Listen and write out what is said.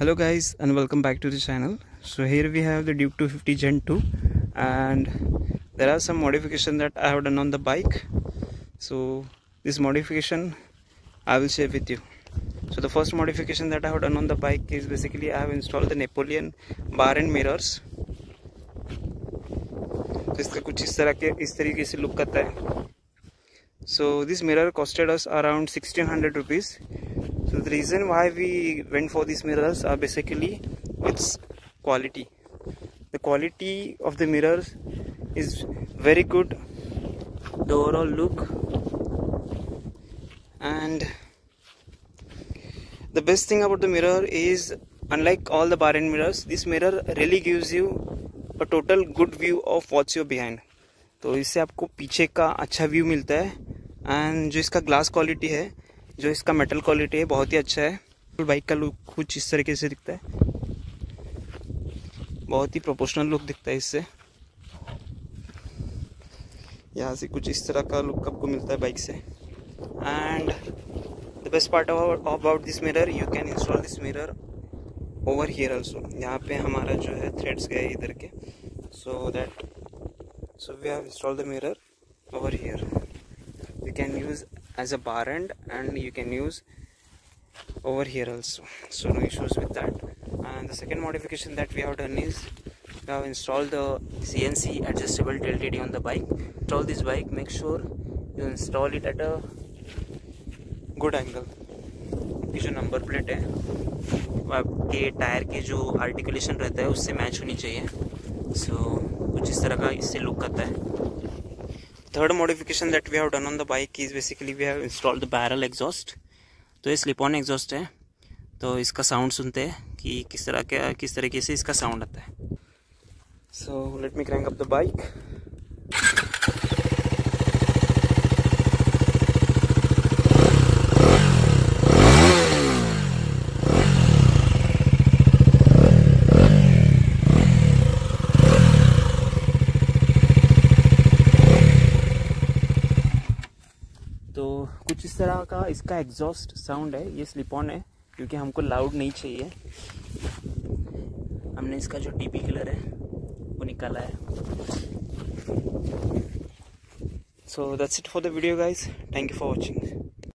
hello guys and welcome back to the channel so here we have the duke 250 gen 2 and there are some modification that i have done on the bike so this modification i will share with you so the first modification that i have done on the bike is basically i have installed the napoleon bar and mirrors तो इसका कुछ इस तरह के इस तरीके से look करता है so this mirror costed us around 1600 rupees So the reason why we went for these mirrors are basically its quality the quality of the mirrors is very good the overall look and the best thing about the mirror is unlike all the bar end mirrors this mirror really gives you a total good view of what's your behind तो इससे आपको पीछे का अच्छा view मिलता है and जो इसका ग्लास क्वालिटी है जो इसका मेटल क्वालिटी है, बहुत ही अच्छा है। बाइक का लुक कुछ इस तरीके से दिखता है। बहुत ही प्रोपोर्शनल लुक दिखता है इससे। यहाँ से कुछ इस तरह का लुक आपको मिलता है बाइक से। And the best part about this mirror you can install this mirror over here also यहाँ पे हमारा जो है थ्रेड्स गए इधर के। So that so we have install the mirror over here you can use as a bar end and you can use over here also so no issues with that and the second modification that we have done is we have installed the CNC adjustable tilt TD on the bike install this bike make sure you install it at a good angle की जो number plate है आपके tyre के जो articulation रहता है उससे match होनी चाहिए सो so, कुछ इस तरह का इससे लुक करता है third modification that we have done on the bike is basically we have installed the barrel exhaust तो ये स्लिप ऑन एग्जॉस्ट है तो इसका साउंड सुनते हैं कि किस तरह का किस तरीके से इसका साउंड आता है so let me crank up the bike तो कुछ इस तरह का इसका एग्जॉस्ट साउंड है, ये स्लिप ऑन है, क्योंकि हमको लाउड नहीं चाहिए। हमने इसका जो टीपी कलर है, वो निकाला है। So that's it for the video guys thank you for watching